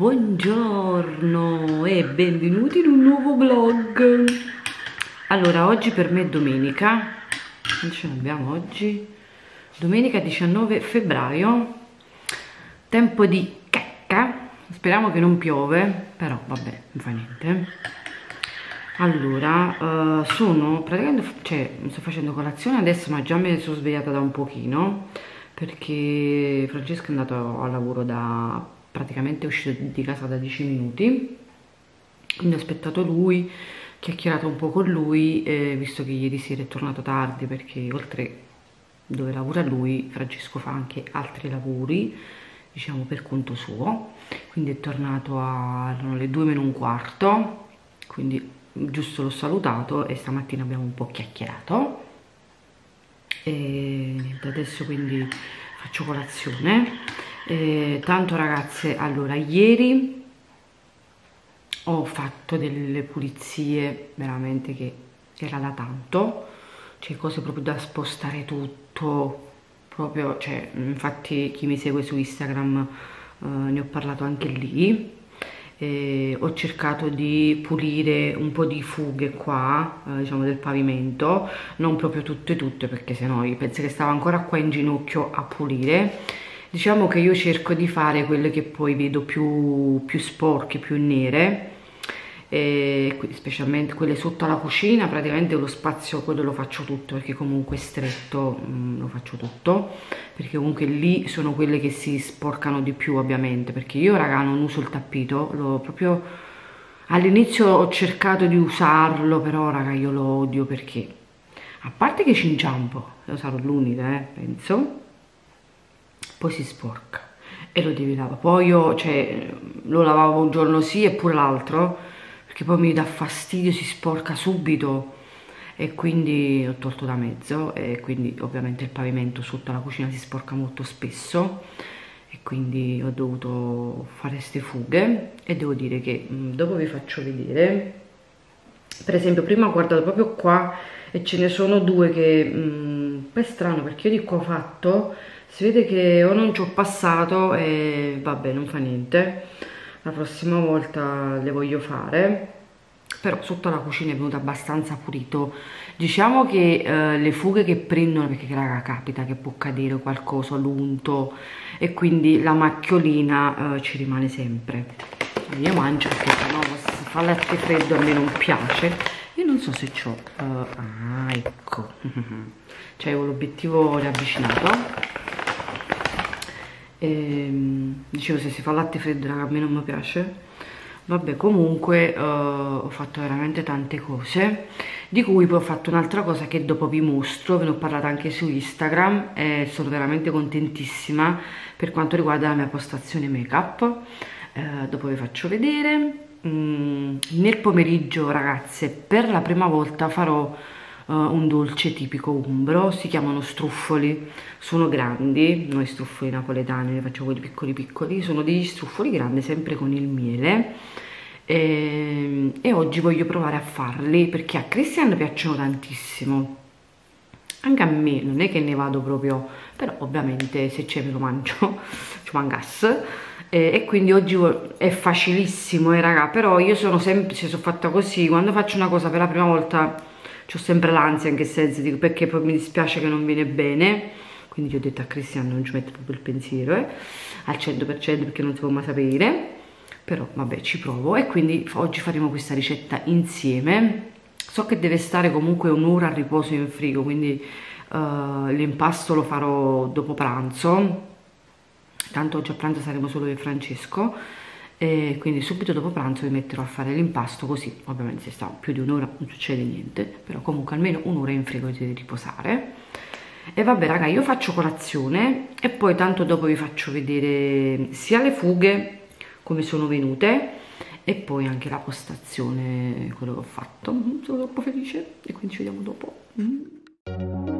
Buongiorno e benvenuti in un nuovo vlog Allora, oggi per me è domenica Quanto ce abbiamo oggi? Domenica 19 febbraio Tempo di cacca Speriamo che non piove Però vabbè, non fa niente Allora, uh, sono praticamente Cioè, sto facendo colazione adesso Ma già mi sono svegliata da un pochino Perché Francesco è andato a lavoro da praticamente uscito di casa da 10 minuti. Quindi ho aspettato lui chiacchierato un po' con lui eh, visto che ieri sera è tornato tardi perché oltre dove lavora lui Francesco fa anche altri lavori diciamo per conto suo. Quindi è tornato alle 2 meno un quarto quindi giusto l'ho salutato e stamattina abbiamo un po' chiacchierato. E adesso quindi faccio colazione eh, tanto ragazze allora ieri ho fatto delle pulizie veramente che era da tanto cioè cose proprio da spostare tutto proprio cioè infatti chi mi segue su instagram eh, ne ho parlato anche lì eh, ho cercato di pulire un po' di fughe qua eh, diciamo del pavimento non proprio tutte tutte perché sennò io penso che stavo ancora qua in ginocchio a pulire diciamo che io cerco di fare quelle che poi vedo più, più sporche, più nere e specialmente quelle sotto la cucina praticamente lo spazio quello lo faccio tutto perché comunque è stretto mm, lo faccio tutto perché comunque lì sono quelle che si sporcano di più ovviamente perché io raga non uso il tappito lo proprio all'inizio ho cercato di usarlo però raga io lo odio perché a parte che ci inciampo sarò l'unica eh, penso poi si sporca. E lo devi poi io cioè, lo lavavo un giorno sì e pure l'altro perché poi mi dà fastidio si sporca subito. E quindi ho tolto da mezzo e quindi ovviamente il pavimento sotto la cucina si sporca molto spesso. E quindi ho dovuto fare queste fughe. E devo dire che mm, dopo vi faccio vedere. Per esempio prima ho guardato proprio qua e ce ne sono due che mh, mm, è strano perché io di qua ho fatto si vede che o non ci ho passato e vabbè non fa niente. La prossima volta le voglio fare. Però sotto la cucina è venuto abbastanza pulito. Diciamo che eh, le fughe che prendono perché raga capita che può cadere qualcosa l'unto e quindi la macchiolina eh, ci rimane sempre. Io mangio perché no, se fa latte freddo a me non piace. Io non so se ho uh, ah ecco. Cioè l'obiettivo riavvicinato e, ehm, dicevo se si fa latte freddo raga, a me non mi piace. Vabbè comunque uh, ho fatto veramente tante cose di cui poi ho fatto un'altra cosa che dopo vi mostro ve ne ho parlato anche su Instagram e sono veramente contentissima per quanto riguarda la mia postazione make up uh, dopo vi faccio vedere. Mm, nel pomeriggio ragazze per la prima volta farò uh, un dolce tipico umbro, si chiamano struffoli, sono grandi, noi struffoli napoletani ne facciamo quelli piccoli piccoli, sono degli struffoli grandi sempre con il miele. E, ehm, e oggi voglio provare a farli perché a Christian piacciono tantissimo. Anche a me non è che ne vado proprio però ovviamente se c'è me lo mangio ci mangas eh, e quindi oggi è facilissimo eh raga però io sono sempre sono fatta così quando faccio una cosa per la prima volta ho sempre l'ansia in che senso dico perché poi mi dispiace che non viene bene? Quindi gli ho detto a Cristian non ci metto proprio il pensiero eh, al 100% perché non si può mai sapere però vabbè ci provo. E quindi oggi faremo questa ricetta insieme. So che deve stare comunque un'ora a riposo in frigo quindi uh, l'impasto lo farò dopo pranzo. Tanto oggi a pranzo saremo solo io e Francesco e quindi subito dopo pranzo mi metterò a fare l'impasto così ovviamente se sta più di un'ora non succede niente però comunque almeno un'ora in frigo di riposare. E vabbè raga io faccio colazione e poi tanto dopo vi faccio vedere sia le fughe come sono venute e poi anche la postazione quello che ho fatto. Sono troppo felice e quindi ci vediamo dopo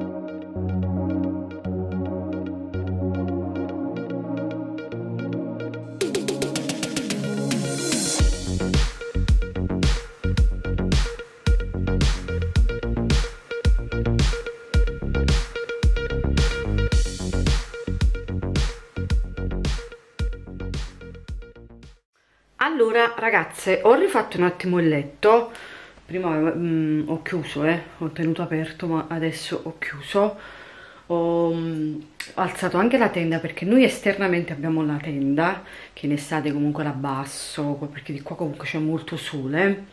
allora ragazze ho rifatto un attimo il letto. Prima mm, ho chiuso eh. Ho tenuto aperto ma adesso ho chiuso. Ho, mm, ho alzato anche la tenda perché noi esternamente abbiamo la tenda che in estate comunque la abbasso perché di qua comunque c'è molto sole.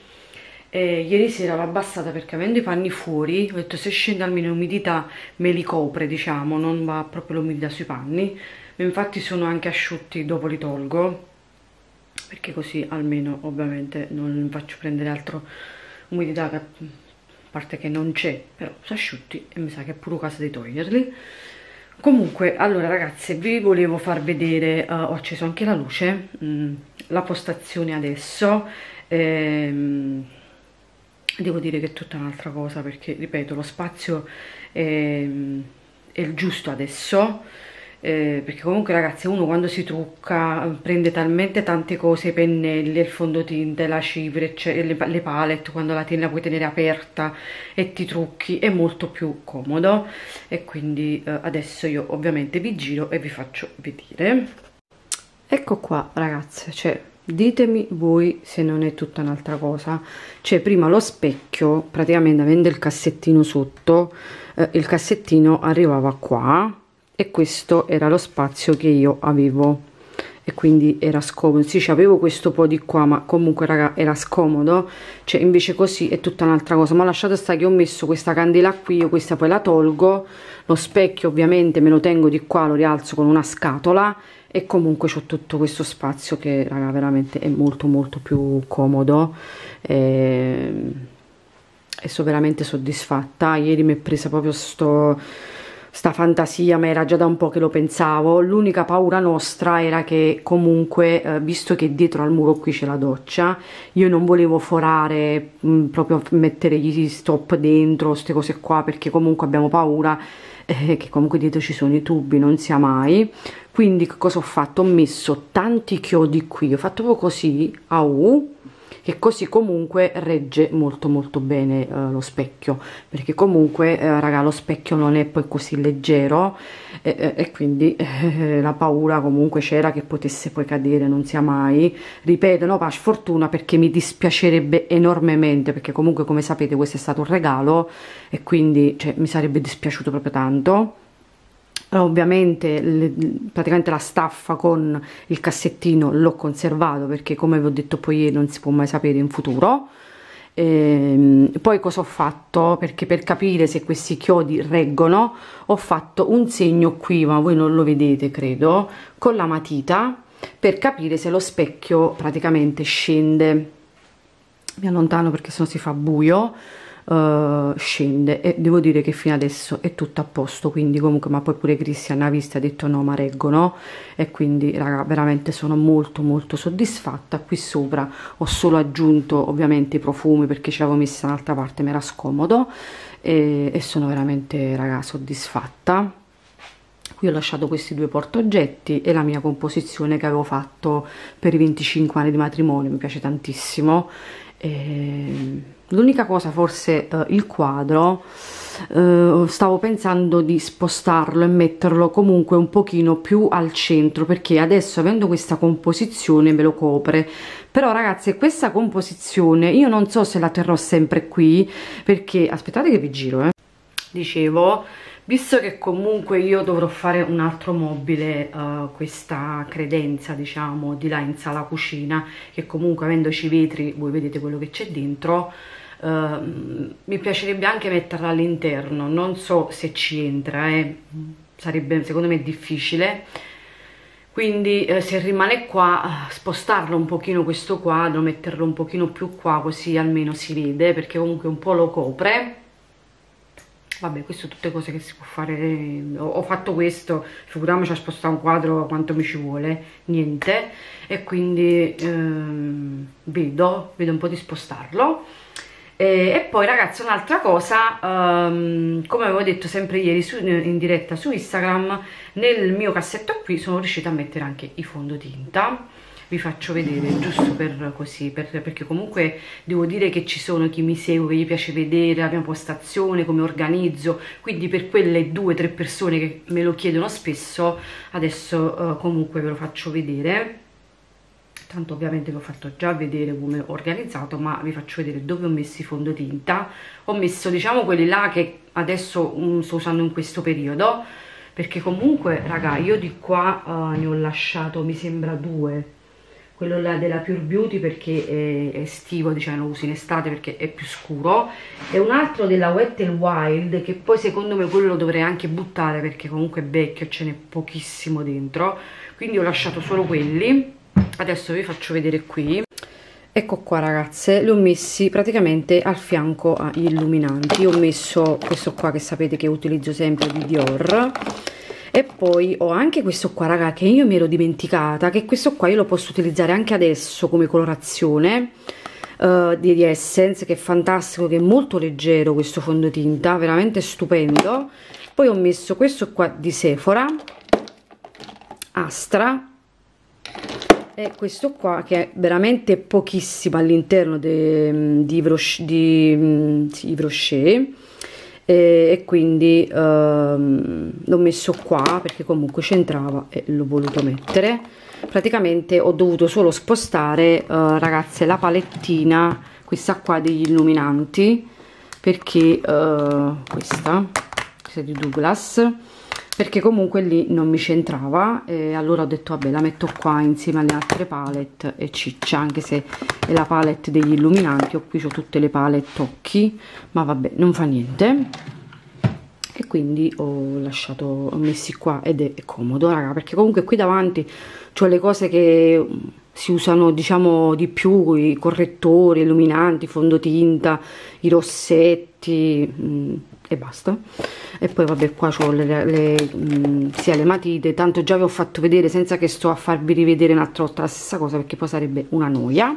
E ieri sera l'ho abbassata perché avendo i panni fuori ho detto se scende almeno l'umidità me li copre diciamo non va proprio l'umidità sui panni. Infatti sono anche asciutti dopo li tolgo perché così almeno ovviamente non faccio prendere altro umidità a parte che non c'è però sono asciutti e mi sa che è pure caso di toglierli. Comunque allora ragazze vi volevo far vedere uh, ho acceso anche la luce mh, mm, la postazione adesso ehm, devo dire che è tutta un'altra cosa perché ripeto lo spazio è, è il giusto adesso eh, perché comunque ragazzi uno quando si trucca prende talmente tante cose i pennelli, il fondotinta, la cipria, le, le palette quando la, tieni, la puoi tenere aperta e ti trucchi è molto più comodo. E quindi eh, adesso io ovviamente vi giro e vi faccio vedere. Ecco qua ragazze cioè ditemi voi se non è tutta un'altra cosa. Cioè prima lo specchio praticamente avendo il cassettino sotto eh, il cassettino arrivava qua e questo era lo spazio che io avevo. E quindi era scomodo. Sì avevo questo po' di qua ma comunque raga era scomodo. Cioè invece così è tutta un'altra cosa. Ma lasciate stare che ho messo questa candela qui io questa poi la tolgo. Lo specchio ovviamente me lo tengo di qua lo rialzo con una scatola. E comunque ho tutto questo spazio che raga veramente è molto molto più comodo. E, e sono veramente soddisfatta. Ieri mi è presa proprio sto sta fantasia, ma era già da un po' che lo pensavo. L'unica paura nostra era che comunque, eh, visto che dietro al muro qui c'è la doccia, io non volevo forare, mh, mm, proprio mettere gli stop dentro, queste cose qua, perché comunque abbiamo paura eh, che comunque dietro ci sono i tubi, non sia mai. Quindi cosa ho fatto? Ho messo tanti chiodi qui, ho fatto proprio così, a U, che così comunque regge molto molto bene eh, lo specchio. Perché comunque eh, raga lo specchio non è poi così leggero e, e quindi eh, la paura comunque c'era che potesse poi cadere non sia mai. Ripeto no per sfortuna perché mi dispiacerebbe enormemente perché comunque come sapete questo è stato un regalo e quindi cioè, mi sarebbe dispiaciuto proprio tanto ovviamente le, praticamente la staffa con il cassettino l'ho conservato perché come vi ho detto poi non si può mai sapere in futuro. E ehm, poi cosa ho fatto? Perché per capire se questi chiodi reggono ho fatto un segno qui ma voi non lo vedete credo con la matita per capire se lo specchio praticamente scende. Mi allontano perché sennò si fa buio uh, scende. E devo dire che fino adesso è tutto a posto quindi comunque ma poi pure Cristian ha visto ha detto no ma reggono e quindi raga veramente sono molto molto soddisfatta. Qui sopra ho solo aggiunto ovviamente i profumi perché ce l'avevo messa un'altra parte mi era scomodo. E, e sono veramente raga soddisfatta. Qui ho lasciato questi due portaoggetti e la mia composizione che avevo fatto per i 25 anni di matrimonio mi piace tantissimo l'unica cosa forse uh, il quadro uh, stavo pensando di spostarlo e metterlo comunque un pochino più al centro perché adesso avendo questa composizione me lo copre. Però ragazzi questa composizione io non so se la terrò sempre qui perché aspettate che vi giro eh. Dicevo visto che comunque io dovrò fare un altro mobile uh, questa credenza diciamo di là in sala cucina che comunque avendoci vetri voi vedete quello che c'è dentro uh, mi piacerebbe anche metterla all'interno. Non so se ci entra eh. sarebbe secondo me difficile. Quindi eh, se rimane qua spostarlo un pochino questo quadro metterlo un pochino più qua così almeno si vede perché comunque un po' lo copre vabbè queste sono tutte cose che si può fare ho, ho fatto questo figuriamoci a spostare un quadro quanto mi ci vuole niente. E quindi ehm, vedo vedo un po' di spostarlo. E, e poi ragazzi un'altra cosa um, come avevo detto sempre ieri su, in diretta su Instagram nel mio cassetto qui sono riuscita a mettere anche i fondotinta vi faccio vedere giusto per così per, perché comunque devo dire che ci sono chi mi segue che gli piace vedere la mia postazione come organizzo quindi per quelle due o tre persone che me lo chiedono spesso adesso uh, comunque ve lo faccio vedere. Tanto ovviamente vi ho fatto già vedere come ho organizzato ma vi faccio vedere dove ho messo i fondotinta. Ho messo diciamo quelli là che adesso um, sto usando in questo periodo perché comunque raga io di qua uh, ne ho lasciato mi sembra due quello là della Pure Beauty perché è estivo, diciamo, lo uso in estate perché è più scuro. E un altro della Wet n Wild che poi secondo me quello lo dovrei anche buttare perché comunque è vecchio, ce n'è pochissimo dentro. Quindi ho lasciato solo quelli. Adesso vi faccio vedere qui. Ecco qua ragazze. Li ho messi praticamente al fianco agli illuminanti. Ho messo questo qua che sapete che utilizzo sempre di Dior e poi ho anche questo qua raga che io mi ero dimenticata che questo qua io lo posso utilizzare anche adesso come colorazione uh, di, di Essence che è fantastico che è molto leggero questo fondotinta veramente stupendo. Poi ho messo questo qua di Sephora Astra e questo qua che è veramente pochissimo all'interno di, di, di Rocher e, e quindi ehm, l'ho messo qua perché comunque c'entrava e l'ho voluto mettere. Praticamente ho dovuto solo spostare eh, ragazze la palettina questa qua degli illuminanti perché eh, questa questa di Douglas perché comunque lì non mi c'entrava e allora ho detto vabbè la metto qua insieme alle altre palette e ciccia anche se è la palette degli illuminanti ho qui ho tutte le palette occhi ma vabbè non fa niente. E quindi ho lasciato ho messi qua ed è comodo raga perché comunque qui davanti ho le cose che si usano diciamo di più i correttori illuminanti fondotinta i rossetti mh, mm, e basta. E poi vabbè qua ho le, le, mh, mm, sia le matite. Tanto già vi ho fatto vedere senza che sto a farvi rivedere un'altra volta la stessa cosa perché poi sarebbe una noia.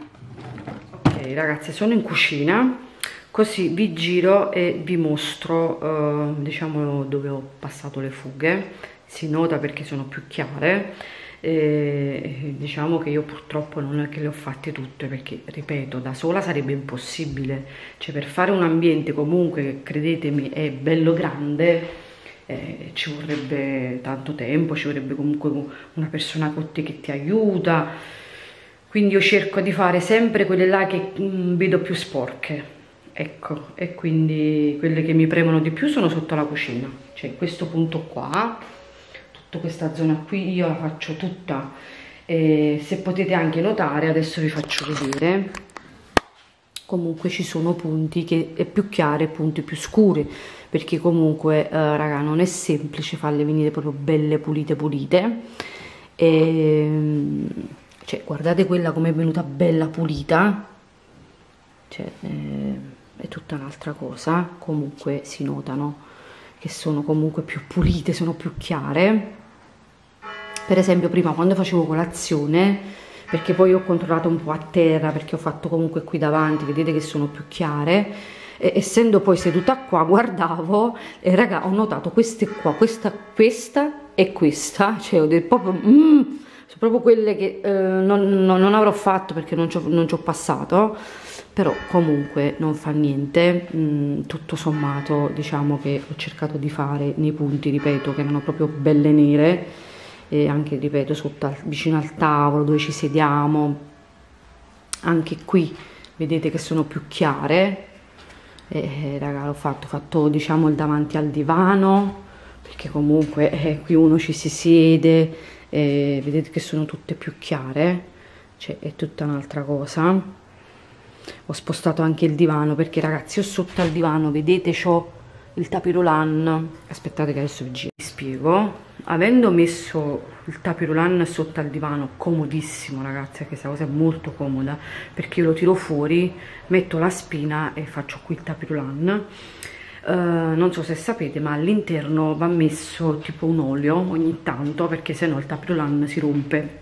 Ok ragazzi sono in cucina. Così vi giro e vi mostro eh, diciamo dove ho passato le fughe. Si nota perché sono più chiare e diciamo che io purtroppo non è che le ho fatte tutte perché ripeto da sola sarebbe impossibile. Cioè per fare un ambiente comunque credetemi è bello grande eh, ci vorrebbe tanto tempo ci vorrebbe comunque una persona con te che ti aiuta. Quindi io cerco di fare sempre quelle là che mh, mm, vedo più sporche ecco. E quindi quelle che mi premono di più sono sotto la cucina. Cioè questo punto qua tutta questa zona qui io la faccio tutta. E se potete anche notare adesso vi faccio vedere. Comunque ci sono punti che è più chiare e punti più scuri perché comunque eh, raga non è semplice farle venire proprio belle pulite pulite. E ehm, cioè guardate quella come è venuta bella pulita. Cioè eh, è tutta un'altra cosa. Comunque si notano che sono comunque più pulite sono più chiare per esempio prima quando facevo colazione perché poi ho controllato un po' a terra perché ho fatto comunque qui davanti vedete che sono più chiare e, essendo poi seduta qua guardavo e raga ho notato queste qua questa, questa e questa cioè ho detto proprio mm, sono proprio quelle che eh, non, non, non, avrò fatto perché non ci ho passato però comunque non fa niente mm, tutto sommato diciamo che ho cercato di fare nei punti ripeto che erano proprio belle nere e anche ripeto sotto vicino al tavolo dove ci sediamo. Anche qui vedete che sono più chiare. E raga l'ho fatto, ho fatto diciamo il davanti al divano perché comunque eh, qui uno ci si siede e vedete che sono tutte più chiare. Cioè è tutta un'altra cosa. Ho spostato anche il divano perché ragazzi io sotto al divano vedete ho il tapirulan aspettate che adesso vi spiego avendo messo il tapirulan sotto al divano comodissimo ragazzi questa cosa è molto comoda perché io lo tiro fuori metto la spina e faccio qui il tapirulan uh, non so se sapete ma all'interno va messo tipo un olio ogni tanto perché sennò il tapirulan si rompe.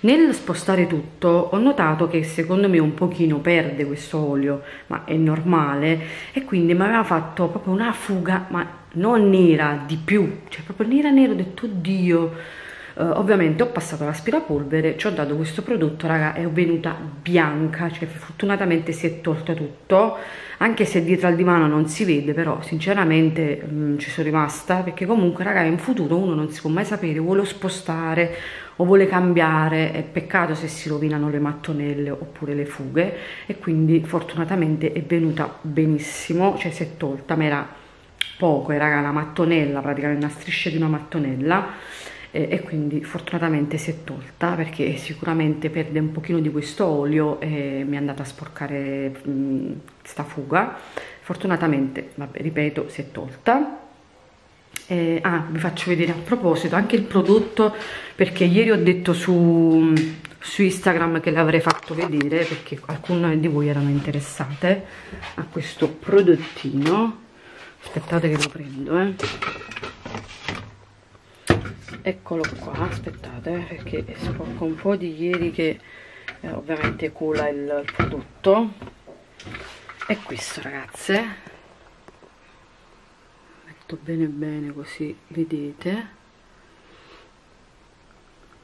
Nel spostare tutto ho notato che secondo me un pochino perde questo olio, ma è normale, e quindi mi aveva fatto proprio una fuga, ma non nera di più, cioè proprio nera nera, ho detto oddio, uh, ovviamente ho passato l'aspirapolvere ci ho dato questo prodotto raga è venuta bianca cioè fortunatamente si è tolto tutto anche se dietro al divano non si vede però sinceramente mh, mm, ci sono rimasta perché comunque raga in futuro uno non si può mai sapere vuole spostare o vuole cambiare è peccato se si rovinano le mattonelle oppure le fughe e quindi fortunatamente è venuta benissimo cioè si è tolta ma era poco era una mattonella praticamente una striscia di una mattonella eh, e quindi fortunatamente si è tolta perché sicuramente perde un pochino di questo olio e mi è andata a sporcare mh, sta fuga. Fortunatamente vabbè, ripeto si è tolta. Eh, ah vi faccio vedere a proposito anche il prodotto perché ieri ho detto su, su Instagram che l'avrei fatto vedere perché alcune di voi erano interessate a questo prodottino aspettate che lo prendo eh. Eccolo qua aspettate perché sporco un po' di ieri che eh, ovviamente cula il, il prodotto. È questo ragazze. Metto bene bene così vedete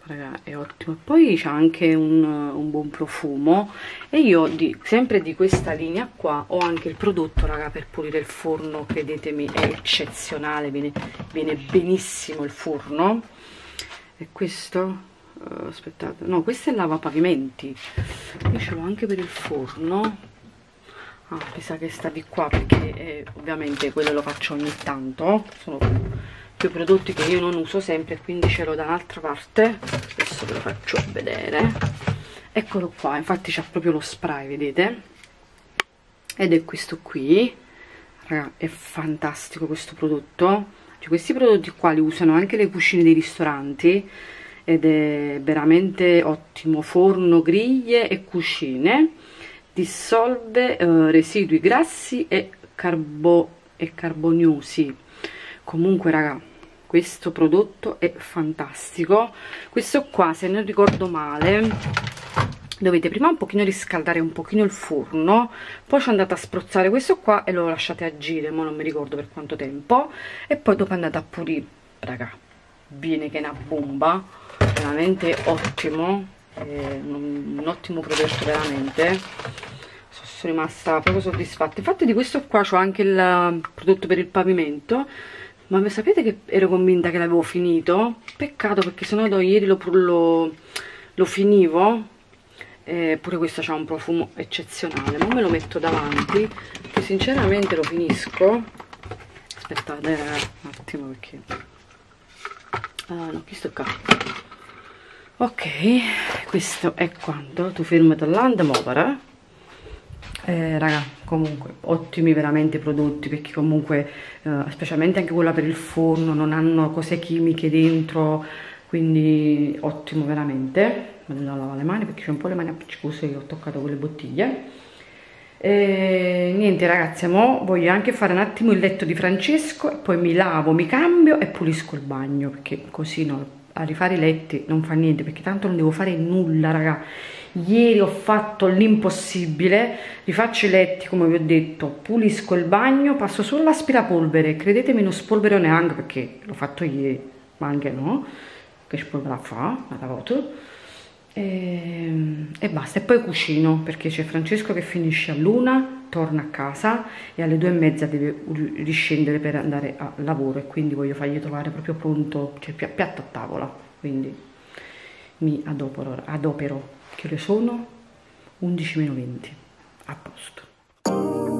raga è ottimo. Poi c'è anche un, un, buon profumo e io di, sempre di questa linea qua ho anche il prodotto raga per pulire il forno credetemi è eccezionale viene, viene benissimo il forno. E questo uh, aspettate no questo è lavapavimenti. Io ce l'ho anche per il forno. Ah mi sa che sta di qua perché eh, ovviamente quello lo faccio ogni tanto sono più prodotti che io non uso sempre quindi ce l'ho da un'altra parte. Adesso ve lo faccio vedere. Eccolo qua infatti c'è proprio lo spray vedete? Ed è questo qui. Raga è fantastico questo prodotto. Cioè, questi prodotti qua li usano anche le cucine dei ristoranti ed è veramente ottimo. Forno griglie e cucine. Dissolve eh, residui grassi e, carbo e carboniosi. Comunque raga questo prodotto è fantastico. Questo qua se non ricordo male dovete prima un pochino riscaldare un pochino il forno poi ci andate a spruzzare questo qua e lo lasciate agire ma non mi ricordo per quanto tempo e poi dopo andate a pulire. Raga viene che è una bomba veramente ottimo un, un ottimo prodotto veramente. Sono rimasta proprio soddisfatta. Infatti di questo qua c'ho anche il prodotto per il pavimento ma sapete che ero convinta che l'avevo finito? Peccato perché sennò da ieri lo, lo, lo finivo. Eh, pure questo ha un profumo eccezionale ma me lo metto davanti che sinceramente lo finisco. Aspettate eh, un attimo perché ah no qui sto qua? Ok questo è quando tu fermi dall'andamopera eh, raga comunque ottimi veramente prodotti perché comunque eh, specialmente anche quella per il forno non hanno cose chimiche dentro quindi ottimo veramente. Vado a lavare le mani perché c'è un po' le mani appiccicose che ho toccato con le bottiglie. E niente ragazzi mo voglio anche fare un attimo il letto di Francesco e poi mi lavo, mi cambio e pulisco il bagno perché così no, a rifare i letti non fa niente perché tanto non devo fare nulla raga ieri ho fatto l'impossibile rifaccio i letti come vi ho detto pulisco il bagno passo solo l'aspirapolvere credetemi non spolvero neanche perché l'ho fatto ieri ma anche no che spolverà fa la lavato e, e basta e poi cucino perché c'è Francesco che finisce a luna torna a casa e alle due e mezza deve riscendere per andare a lavoro e quindi voglio fargli trovare proprio pronto cioè piatto a tavola. Quindi mi adopero, adopero che le sono? 11 meno 20 a posto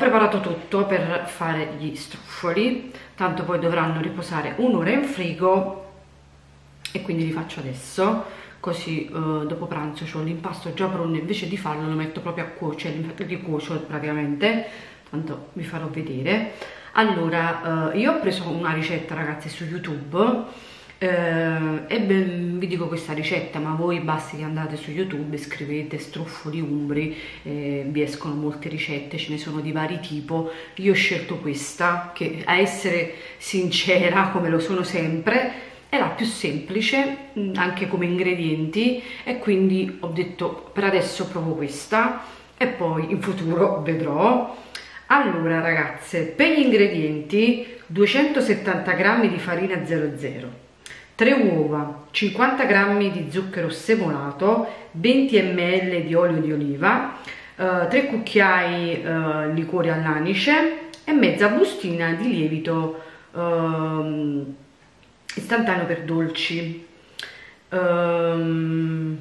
preparato tutto per fare gli struffoli tanto poi dovranno riposare un'ora in frigo e quindi li faccio adesso. Così uh, dopo pranzo ho l'impasto già pronto invece di farlo lo metto proprio a cuocere li cuocio praticamente tanto vi farò vedere. Allora uh, io ho preso una ricetta ragazzi su youtube eh, e beh, vi dico questa ricetta ma voi basti che andate su youtube scrivete struffoli umbri eh, vi escono molte ricette ce ne sono di vari tipi io ho scelto questa che a essere sincera come lo sono sempre è la più semplice mm, anche come ingredienti e quindi ho detto per adesso provo questa e poi in futuro vedrò allora ragazze per gli ingredienti 270 g di farina 00 3 uova 50 g di zucchero semolato 20 ml di olio di oliva eh, 3 cucchiai eh, liquore all'anice e mezza bustina di lievito eh, istantaneo per dolci. Um,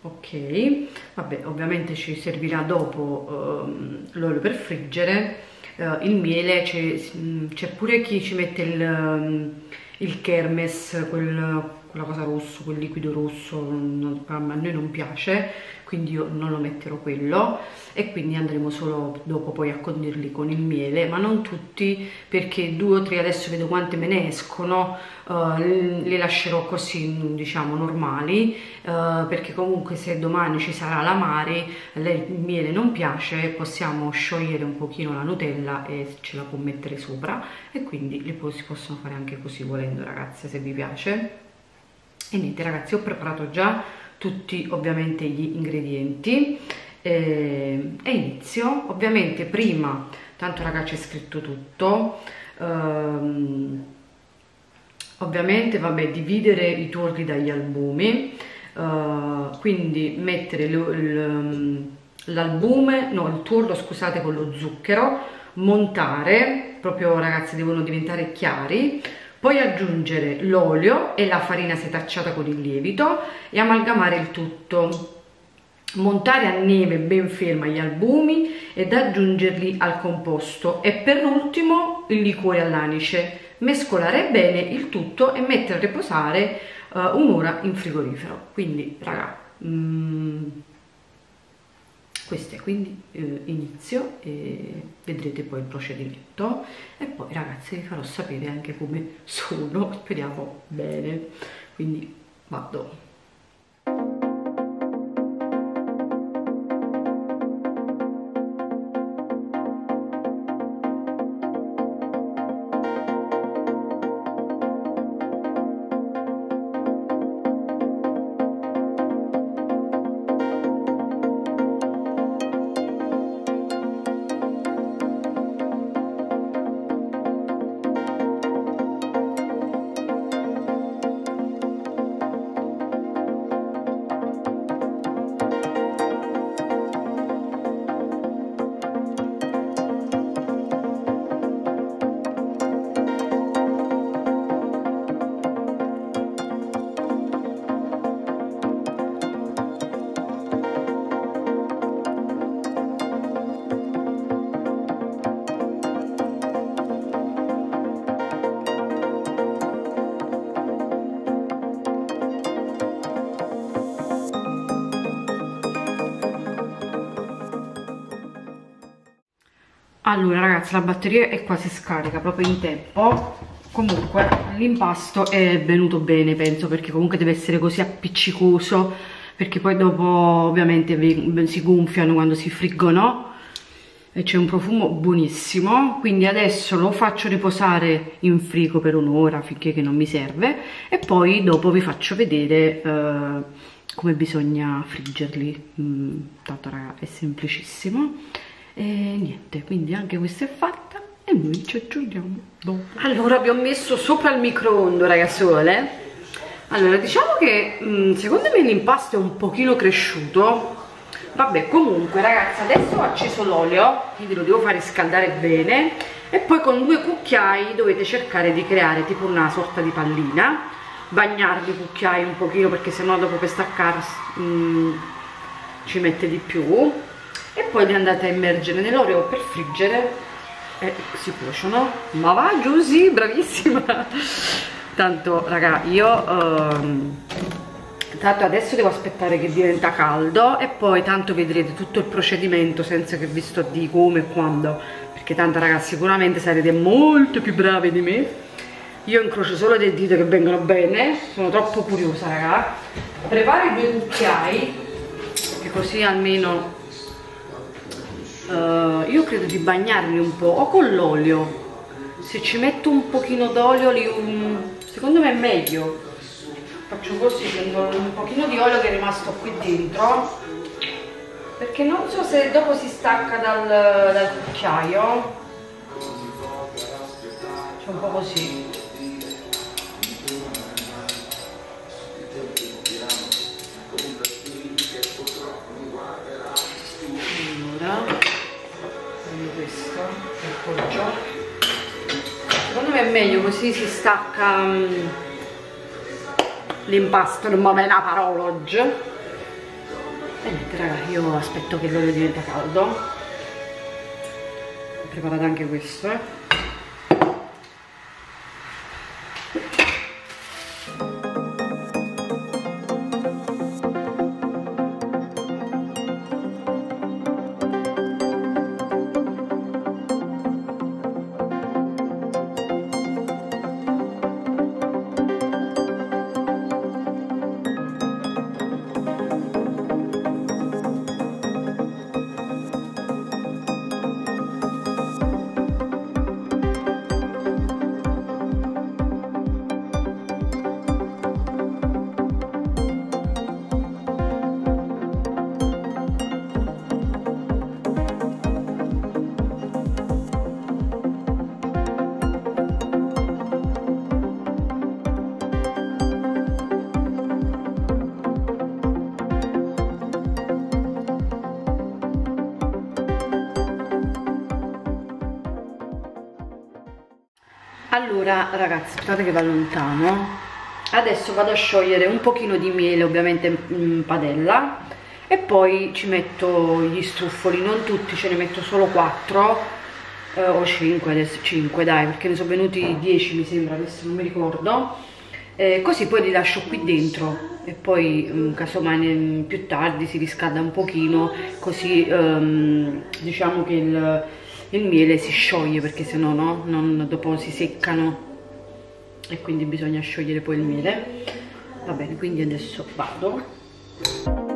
ok vabbè ovviamente ci servirà dopo um, l'olio per friggere. Uh, il miele c'è pure chi ci mette il, um, il kermes quel, quella cosa rosso quel liquido rosso a noi non piace quindi io non lo metterò quello e quindi andremo solo dopo poi a condirli con il miele ma non tutti perché due o tre adesso vedo quante me ne escono uh, li lascerò così diciamo normali uh, perché comunque se domani ci sarà la mare il miele non piace possiamo sciogliere un pochino la nutella e ce la può mettere sopra e quindi li si possono fare anche così volendo ragazze se vi piace. E niente ragazzi ho preparato già tutti ovviamente gli ingredienti. Eh, e inizio ovviamente prima tanto ragazzi è scritto tutto. Ehm, ovviamente vabbè dividere i torri dagli albumi. Eh, quindi mettere l'albume no il tuorlo scusate con lo zucchero montare. Proprio ragazzi devono diventare chiari poi aggiungere l'olio e la farina setacciata con il lievito e amalgamare il tutto. Montare a neve ben ferma gli albumi ed aggiungerli al composto. E per ultimo il liquore all'anice. Mescolare bene il tutto e mettere a riposare uh, un'ora in frigorifero. Quindi raga mm, queste quindi eh, inizio e vedrete poi il procedimento. E poi ragazzi vi farò sapere anche come sono speriamo bene. Quindi vado allora ragazzi la batteria è quasi scarica proprio in tempo. Comunque l'impasto è venuto bene penso perché comunque deve essere così appiccicoso perché poi dopo ovviamente si gonfiano quando si friggono e c'è un profumo buonissimo. Quindi adesso lo faccio riposare in frigo per un'ora finché non mi serve e poi dopo vi faccio vedere eh, come bisogna friggerli. Mm, tanto raga è semplicissimo e niente quindi anche questa è fatta e noi ci aggiungiamo dopo. Allora vi ho messo sopra il microonde ragazzole. Allora diciamo che mm, secondo me l'impasto è un pochino cresciuto. Vabbè comunque ragazzi adesso ho acceso l'olio quindi lo devo fare scaldare bene. E poi con due cucchiai dovete cercare di creare tipo una sorta di pallina. Bagnarvi i cucchiai un pochino perché sennò dopo per staccare mh, ci mette di più e poi li andate a immergere nell'olio per friggere. E si cuociono ma va Giusy bravissima. Tanto raga io um, tanto adesso devo aspettare che diventa caldo e poi tanto vedrete tutto il procedimento senza che vi sto di come e quando. Perché tanto ragazzi sicuramente sarete molto più bravi di me. Io incrocio solo dei dita che vengono bene. Sono troppo curiosa raga. Preparo i due cucchiai che così almeno uh, io credo di bagnarli un po' o con l'olio. Se ci metto un pochino d'olio um, secondo me è meglio. Faccio così prendo un pochino di olio che è rimasto qui dentro. Perché non so se dopo si stacca dal, dal cucchiaio. C'è un po' così meglio così si stacca um, l'impasto non viene la parola oggi e niente raga io aspetto che l'olio diventa caldo ho preparato anche questo eh. Allora ragazzi aspettate che va lontano. Adesso vado a sciogliere un pochino di miele ovviamente in padella e poi ci metto gli struffoli. Non tutti ce ne metto solo 4 eh, o 5 adesso 5 dai perché ne sono venuti 10 mi sembra adesso non mi ricordo. Eh, così poi li lascio qui dentro e poi um, casomai più tardi si riscalda un pochino così um, diciamo che il il miele si scioglie perché sennò no, non, dopo si seccano. E quindi bisogna sciogliere poi il miele. Va bene quindi adesso vado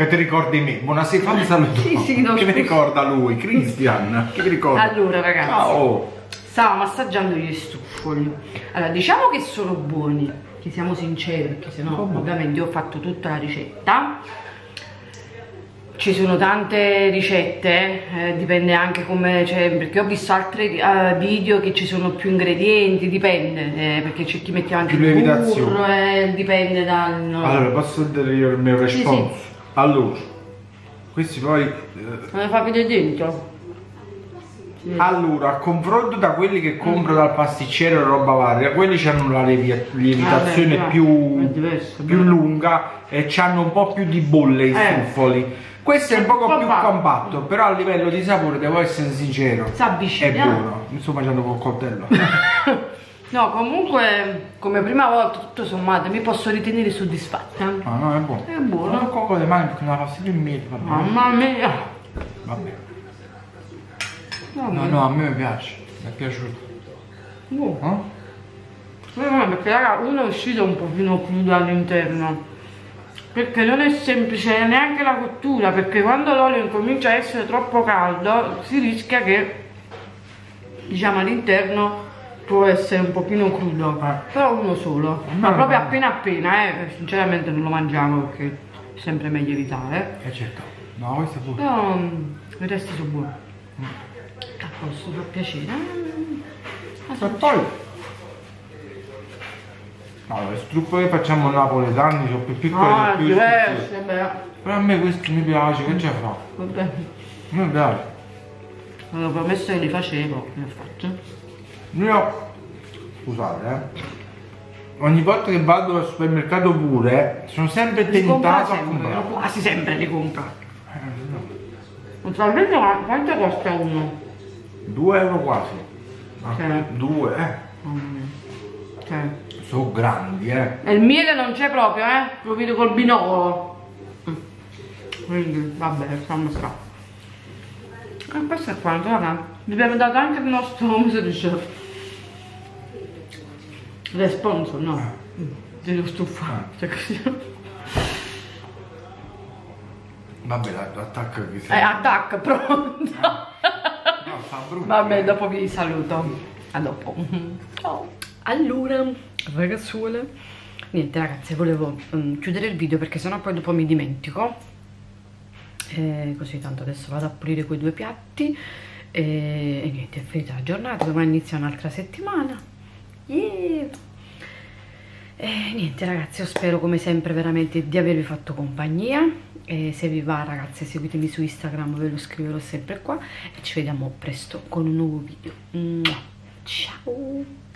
Che, eh, ti ricordi me? Buonasera, fammi salutare. Sì, sì, no, che mi ricorda lui? Cristian, che vi ricorda? Allora ragazzi, Ciao. stavamo assaggiando gli stuffoli. Allora, diciamo che sono buoni, che siamo sinceri, perché sennò ovviamente io ho fatto tutta la ricetta ci sono tante ricette, eh, dipende anche come, cioè, perché ho visto altri uh, video che ci sono più ingredienti, dipende, eh, perché c'è chi mette anche il burro, eh, dipende dal... No. Allora, posso dire io il mio responso? Sì, sì. Allora, questi poi... Eh... Non fa vedere dentro? Sì. Allora, a confronto da quelli che compro mm. dal pasticcere roba varia, quelli hanno la lievitazione ah, beh, più, diverso, più lunga e hanno un po' più di bolle i eh. questo è un poco più compatto, però a livello di sapore devo essere sincero. Si avvicina. È buono. Mi sto mangiando col coltello. no, comunque, come prima volta, tutto sommato, mi posso ritenere soddisfatta. Ah, no, è buono. È buono. Non cocco le mani perché non la fastidio il miele. Mamma mia. Vabbè. Vabbè. No, no, a me piace. Mi è piaciuto. Oh. Eh? No, perché raga, uno è uscito un pochino più dall'interno perché non è semplice neanche la cottura perché quando l'olio incomincia a essere troppo caldo si rischia che diciamo all'interno può essere un pochino crudo eh. però uno solo. Ma proprio appena appena eh. sinceramente non lo mangiamo perché è sempre meglio evitare. Eh certo. No questo è buono però um, i resti sono buoni. Mm. a posto fa piacere. E poi allora, le struppo che facciamo napoletani sono più piccoli ah, più diverse, però a me questo mi piace che c'è fra? Vabbè. Mi piace. Avevo promesso che li facevo li ho fatto io scusate eh ogni volta che vado al supermercato pure sono sempre li tentato sempre, a comprare quasi sempre li compro eh, no. naturalmente quanto costa uno? 2 euro quasi cioè. 2 eh cioè. sono grandi eh e il miele non c'è proprio eh lo vedo col binocolo quindi vabbè stiamo strano Ah, questo è quanto, raga. Abbiamo dato anche il nostro, come si dice? Le sponsor, no. Mm. Devo stufare. Cioè così. Vabbè, l'attacco che sei. Eh, attacco, pronto. No, fa brutto. Vabbè, eh. dopo vi saluto. A dopo. Ciao. Allora, ragazzuole. Niente ragazzi, volevo um, chiudere il video perché sennò poi dopo mi dimentico e così tanto adesso vado a pulire quei due piatti e, e niente è finita la giornata domani inizia un'altra settimana. Yeah. e niente ragazzi io spero come sempre veramente di avervi fatto compagnia. E se vi va ragazzi seguitemi su Instagram ve lo scriverò sempre qua. E ci vediamo presto con un nuovo video. Ciao